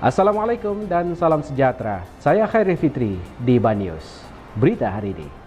Assalamualaikum dan salam sejahtera. Saya Khairi Fitri di Banyus. Berita hari ini.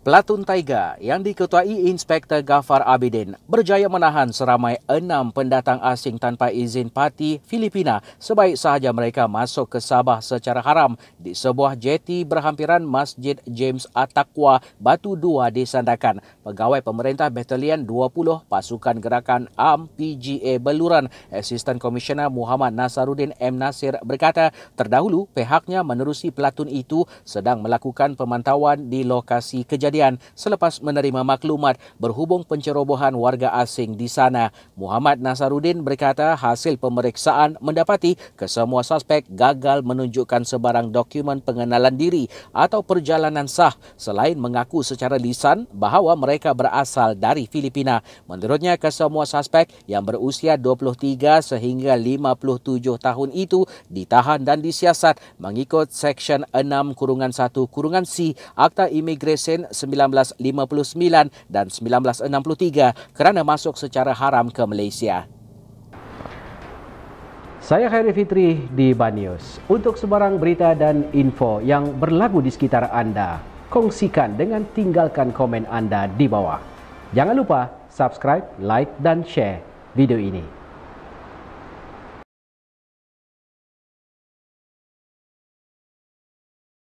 Pelatun Taiga yang diketuai Inspektor Gafar Abidin berjaya menahan seramai enam pendatang asing tanpa izin parti Filipina sebaik sahaja mereka masuk ke Sabah secara haram di sebuah jeti berhampiran Masjid James Atakwa Batu Dua di Sandakan. Pegawai Pemerintah Batalion 20 Pasukan Gerakan AM PGA Beluran, Asisten Komisioner Muhammad Nasaruddin M. Nasir berkata terdahulu pihaknya menerusi pelatun itu sedang melakukan pemantauan di lokasi kejadian kejadian selepas menerima maklumat berhubung pencerobohan warga asing di sana. Muhammad Nasaruddin berkata hasil pemeriksaan mendapati kesemua suspek gagal menunjukkan sebarang dokumen pengenalan diri atau perjalanan sah selain mengaku secara lisan bahawa mereka berasal dari Filipina. Menurutnya kesemua suspek yang berusia 23 sehingga 57 tahun itu ditahan dan disiasat mengikut Seksyen 6 Kurungan 1 Kurungan C Akta Imigresen 1959 dan 1963 kerana masuk secara haram ke Malaysia. Saya Khairi Fitri di Banyus. Untuk sebarang berita dan info yang berlaku di sekitar anda, kongsikan dengan tinggalkan komen anda di bawah. Jangan lupa subscribe, like dan share video ini.